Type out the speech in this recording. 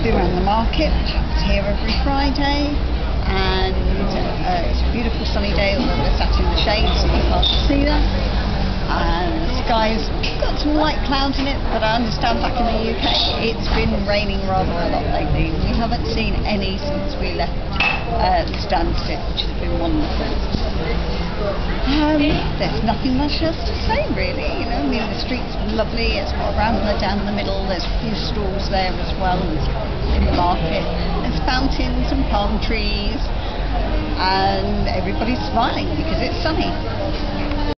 market, which happens here every Friday. And uh, it's a beautiful sunny day, although we're sat in the shade, so you can't see that. And the sky's got some light clouds in it, but I understand back in the UK it's been raining rather a lot lately. We haven't seen any since we left uh, Stansted, which has been wonderful. Um, there's nothing much else to say really. Lovely. It's got a rambla down the middle. There's a few stalls there as well in the market. There's fountains and palm trees, and everybody's smiling because it's sunny.